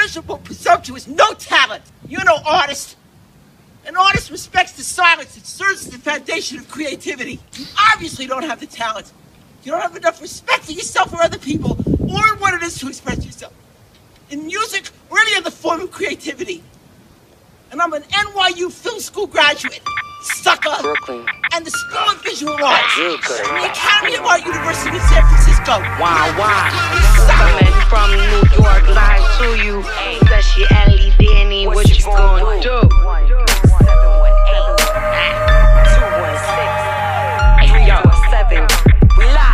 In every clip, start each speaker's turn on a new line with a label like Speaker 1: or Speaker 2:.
Speaker 1: miserable, presumptuous, no talent. You're no artist. An artist respects the silence that serves as the foundation of creativity. You obviously don't have the talent. You don't have enough respect for yourself or other people, or what it is to express yourself. In music or any other form of creativity. And I'm an NYU film school graduate, sucker.
Speaker 2: Brooklyn.
Speaker 1: And the School of Visual Arts.
Speaker 2: Real
Speaker 1: the Academy of Art University in San Francisco.
Speaker 2: Wow, wow.
Speaker 1: Sucker.
Speaker 2: Coming from New York, live to you. Especially Danny, what you gonna do?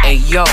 Speaker 2: Hey yo,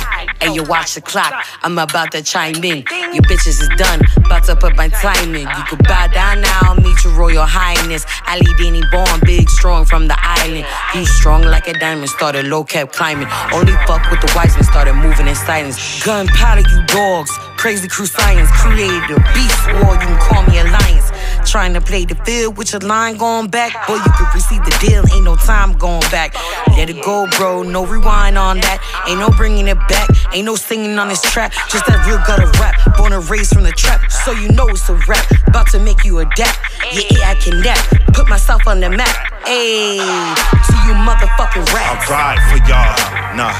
Speaker 2: hey yo, watch the clock. I'm about to chime in. Your bitches is done, about to put my time in. You could bow down now, meet your royal highness. Alli Danni born big, strong from the island. You strong like a diamond, started low, kept climbing. Only fuck with the wise men, started moving in silence. Gunpowder, you dogs. Crazy crew science, created a beast war. You can call me alliance. Trying to play the field with your line going back. Boy, you could receive the deal, ain't no time going back. Let it go, bro, no rewind on that. Ain't no bringing it back, ain't no singing on this track. Just that real gutter rap, born and raised from the trap. So you know it's a rap, about to make you adapt. Yeah, yeah, I can nap, put myself on the map. Ayy, to you motherfucking rap.
Speaker 3: I ride for y'all. Nah,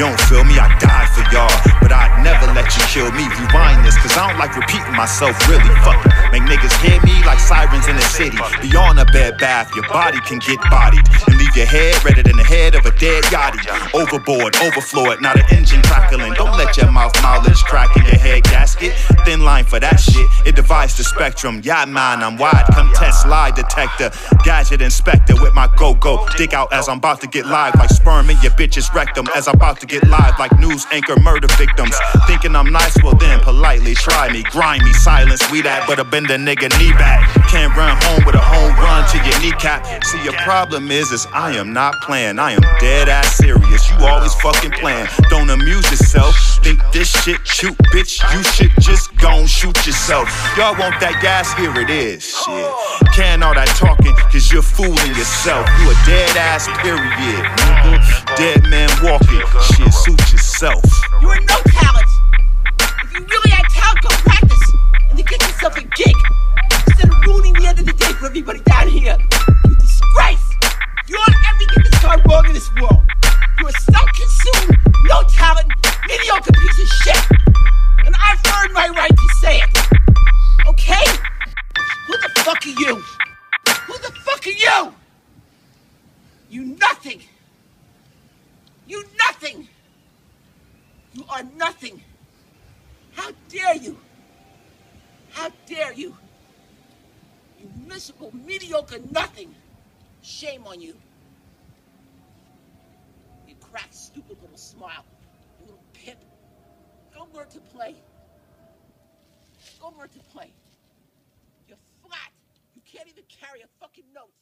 Speaker 3: you don't feel me, I die for y'all. But I'd never let kill me. Rewind this, cause I don't like repeating myself, really. Fuck. Make niggas hear me like sirens in the city. Beyond a bed bath, your body can get bodied. And leave your head redder than the head of a dead yachty. Overboard, overflowed, not an engine crackling. Don't let your mouth knowledge crack in your head gasket. Thin line for that shit, it divides the spectrum. Yeah, man, I'm wide. Come test lie detector. Gadget inspector with my go go. Dig out as I'm about to get live, like sperm in your bitch's rectum. As I'm about to get live, like news anchor murder victims. Thinking I'm well then politely try me. Grimy silence, we that, but I bend a nigga knee back. Can't run home with a home run to your kneecap. See, your problem is, is I am not playing. I am dead ass serious. You always fucking playing. Don't amuse yourself. Think this shit cute, bitch. You should just gon' shoot yourself. Y'all want that gas? Here it is. Shit. Can all that talking, cause you're fooling yourself. You a dead ass, period. Dead man walking. Shit, suit yourself.
Speaker 1: You are no talent. Go practice and get yourself a gig. Instead of ruining the end of the day for everybody down here. You disgrace. You are everything that's gone wrong in this world. You are self-consumed, no talent, mediocre piece of shit. And I've earned my right to say it. Okay? Who the fuck are you? Who the fuck are you? You nothing. You nothing. You are nothing. How dare you? How dare you? You miserable, mediocre nothing. Shame on you. You cracked, stupid little smile. You little pimp. Go learn to play. Go learn to play. You're flat. You can't even carry a fucking note.